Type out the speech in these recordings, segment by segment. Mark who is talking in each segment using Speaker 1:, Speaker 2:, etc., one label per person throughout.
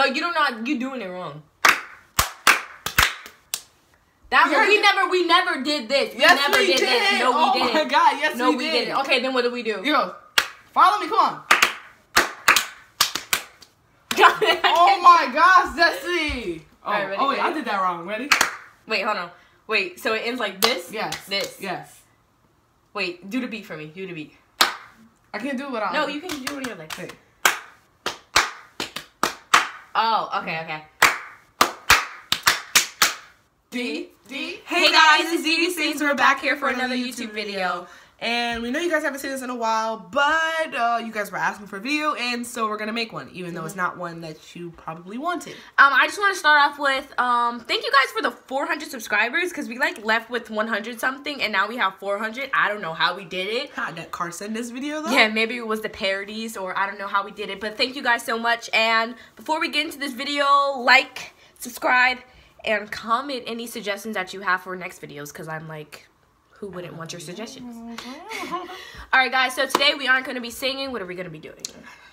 Speaker 1: No, you don't know. You doing it wrong. That we never we never did this. We
Speaker 2: Yes,
Speaker 1: never
Speaker 2: we
Speaker 1: did,
Speaker 2: did.
Speaker 1: this. No,
Speaker 2: oh
Speaker 1: we
Speaker 2: my
Speaker 1: didn't.
Speaker 2: Oh my god, yes,
Speaker 1: no,
Speaker 2: we,
Speaker 1: we,
Speaker 2: did.
Speaker 1: didn't. Okay, then what do we do?
Speaker 2: You go. Follow me, come on.
Speaker 1: oh
Speaker 2: Oh my gosh, Destiny. Oh,
Speaker 1: Alright, ready,
Speaker 2: oh wait, I did that wrong. Ready?
Speaker 1: Wait, hold on. Wait, so it ends like this?
Speaker 2: Yes.
Speaker 1: This.
Speaker 2: Yes.
Speaker 1: Wait, do the beat for me. Do the beat.
Speaker 2: I can't do it without.
Speaker 1: No, you can do it with your legs.
Speaker 2: Wait.
Speaker 1: Oh, okay, okay.
Speaker 2: D D.
Speaker 1: Hey guys, it's DD Sings. We're back here for another YouTube video.
Speaker 2: And we know you guys haven't seen this in a while, but uh, you guys were asking for a video, and so we're gonna make one, even though it's not one that you probably wanted.
Speaker 1: Um, I just want to start off with um, thank you guys for the 400 subscribers because we like left with 100 something and now we have 400. I don't know how we did it.
Speaker 2: How did Carson this video though?
Speaker 1: Yeah, maybe it was the parodies or I don't know how we did it, but thank you guys so much. And before we get into this video, like, subscribe, and comment any suggestions that you have for next videos because I'm like, who wouldn't want your suggestions? All right, guys. So today we aren't going to be singing. What are we going to be doing?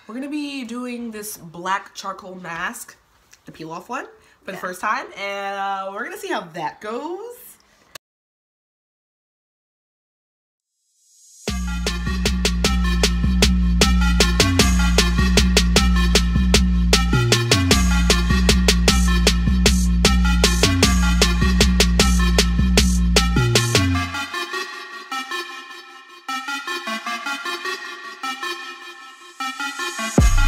Speaker 2: We're gonna be doing this black charcoal mask, the peel off one, for the first time, and uh, we're gonna see how that goes. We,
Speaker 1: We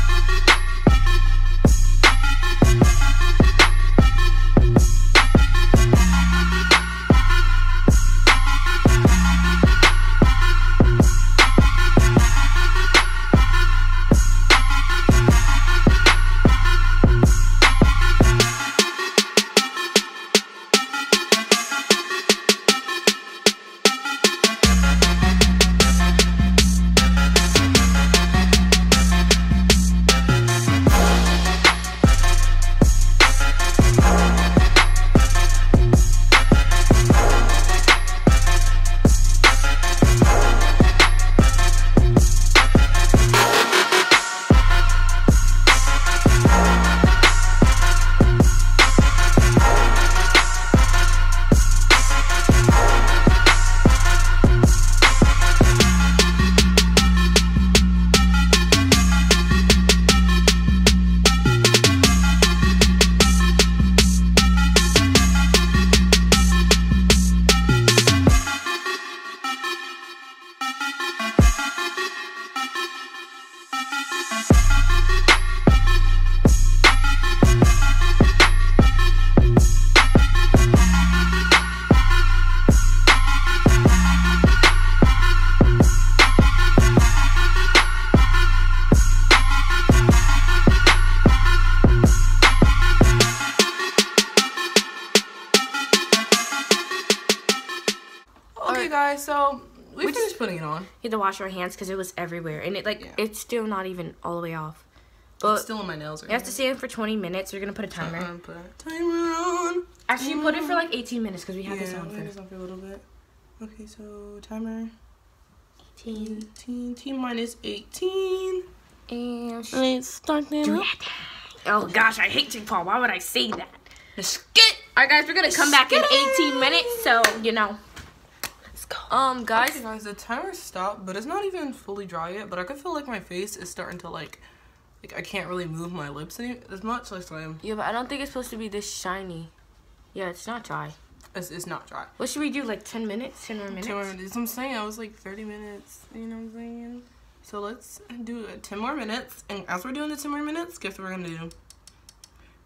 Speaker 2: finished on.
Speaker 1: You have to wash our hands because it was everywhere, and it like
Speaker 2: Yeah.
Speaker 1: it's still not even all the way off. But
Speaker 2: It's still on my nails. Right
Speaker 1: you have to stay in for 20 minutes. You're gonna put a timer.
Speaker 2: Uh, put a timer on.
Speaker 1: Actually, put it for like 18 minutes because we have this on
Speaker 2: we had
Speaker 1: for
Speaker 2: this on for a little bit. Okay, so timer
Speaker 1: 18.
Speaker 2: 18, T minus 18.
Speaker 1: And
Speaker 2: Let's start
Speaker 1: do
Speaker 2: them.
Speaker 1: that. Oh gosh, I hate Jake Paul. Why would I say that?
Speaker 2: Let's get.
Speaker 1: All right, guys, we're gonna come back in 18 minutes, so you know. Um, guys,
Speaker 2: Okay, guys, the timer stopped, but it's not even fully dry yet. But I could feel like my face is starting to like, like I can't really move my lips any as much. Like so I'm,
Speaker 1: yeah, but I don't think it's supposed to be this shiny. Yeah, it's not dry.
Speaker 2: it's, it's not dry.
Speaker 1: What should we do? Like 10 minutes? 10 more minutes?
Speaker 2: Ten more minutes. I'm saying I was like 30 minutes. You know what I'm saying? So let's do it. 10 more minutes. And as we're doing the 10 more minutes, guess what we're gonna do?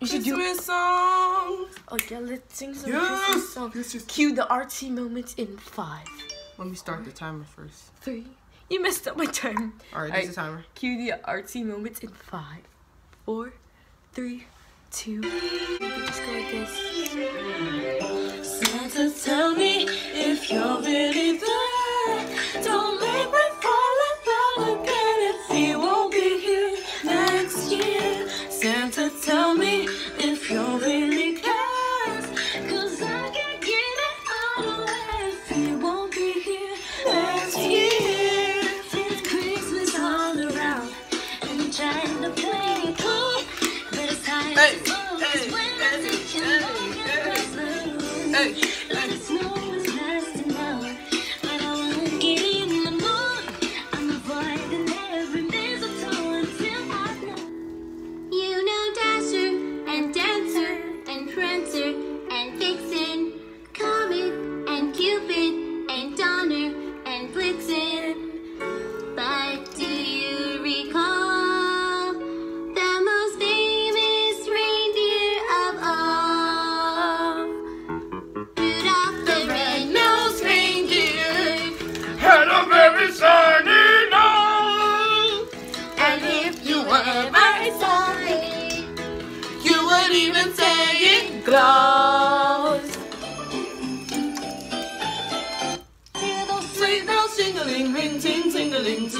Speaker 1: We should do.
Speaker 2: Christmas song.
Speaker 1: Oh yeah, let's sing some
Speaker 2: Yes.
Speaker 1: Christmas song.
Speaker 2: Yes, yes.
Speaker 1: Cue the artsy moments in five,
Speaker 2: Let me start the timer first.
Speaker 1: three. You messed up my time.
Speaker 2: All right,
Speaker 1: All
Speaker 2: this is the timer.
Speaker 1: Cue the artsy moments in five, four, three, two. We can just go like this.
Speaker 3: Santa, tell me if you're really there. Don't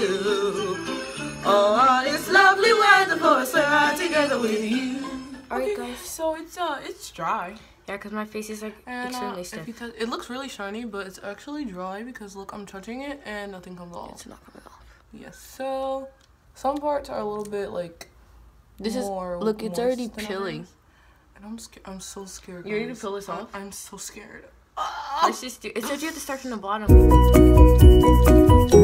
Speaker 3: too. Oh, it's lovely weather for us to ride together with you.
Speaker 1: Alright, guys.
Speaker 2: So it's uh, it's dry.
Speaker 1: Yeah, because my face is like
Speaker 2: And uh,
Speaker 1: extremely
Speaker 2: if
Speaker 1: stiff.
Speaker 2: you touch- it looks really shiny, but it's actually dry because look, I'm touching it and nothing comes off.
Speaker 1: It's not coming off.
Speaker 2: Yes. So some parts are a little bit like.
Speaker 1: This is look. It's already
Speaker 2: moist than
Speaker 1: peeling.
Speaker 2: And I'm scared. I'm so scared.
Speaker 1: You ready to
Speaker 2: guys.
Speaker 1: peel this off?
Speaker 2: I'm so scared.
Speaker 1: Let's just do. It says you have to start from the bottom.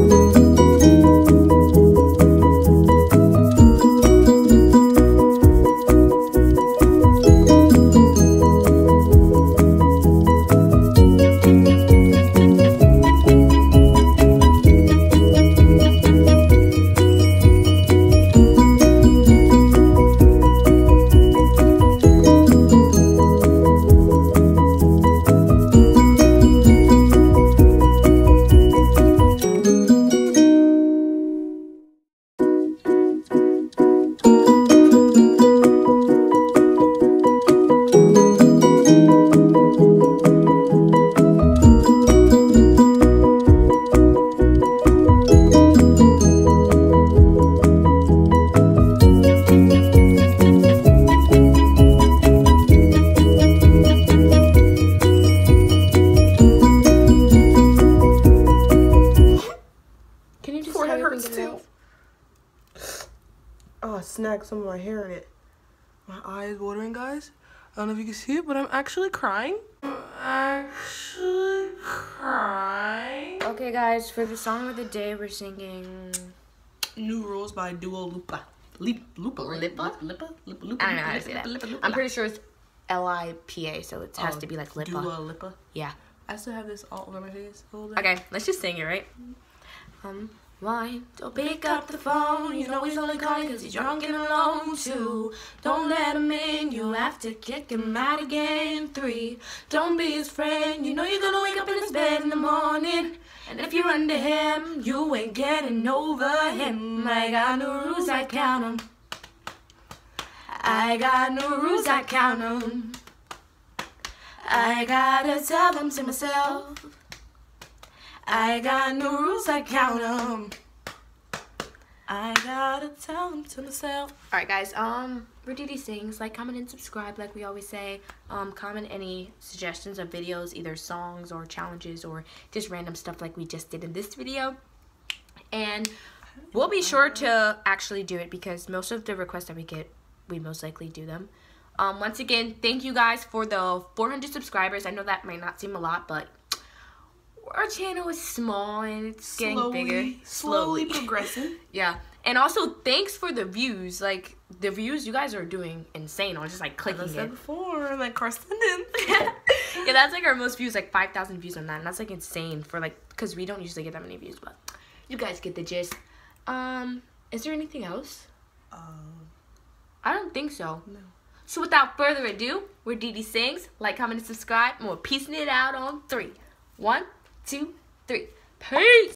Speaker 3: Oh, some of my hair in it.
Speaker 2: My eye is watering, guys. I don't know if you can see it, but I'm actually crying. I'm actually crying.
Speaker 1: Okay, guys. For the song of the day, we're singing.
Speaker 2: New Rules by Dua Lipa. Lip, Lupa, right?
Speaker 1: Lipa?
Speaker 2: Lipa? Lipa, Lipa,
Speaker 1: I don't know how to say that. I'm pretty sure it's L I P A, so it has to be like Lipa.
Speaker 2: Dua Lipa.
Speaker 1: Yeah.
Speaker 2: I still have this all over my face.
Speaker 1: Okay, let's just sing it, right? Um, why don't pick up the phone? You know he's only calling because he's drunk and alone. Two, don't let him in. You have to kick him out again. Three, don't be his friend. You know you're gonna wake up in his bed in the morning. And if you're under him, you ain't getting over him. I got no rules, I count 'em. I got no rules, I count 'em. I gotta tell them to myself. I got no rules, I count 'em. I gotta tell them to myself. Alright, guys, um, we're DD Sings. Like, comment, and subscribe, like we always say. Um, comment any suggestions of videos, either songs or challenges or just random stuff like we just did in this video. And we'll be sure to actually do it because most of the requests that we get, we most likely do them. Um, once again, thank you guys for the 400 subscribers. I know that might not seem a lot, but our channel is small and it's getting bigger.
Speaker 2: Slowly progressing.
Speaker 1: Yeah. And also, thanks for the views. Like, the views you guys are doing insane on just like
Speaker 2: As
Speaker 1: clicking
Speaker 2: I said
Speaker 1: it.
Speaker 2: before, like Carson.
Speaker 1: yeah, that's like our most views, like 5,000 views on that. And that's like insane for like, because we don't usually get that many views, but you guys get the gist. Um, is there anything else?
Speaker 2: um,
Speaker 1: I don't think so.
Speaker 2: no.
Speaker 1: So without further ado, we're DD Sings. Like, comment, and subscribe. And we're piecing it out on three. One, two, three. Peace!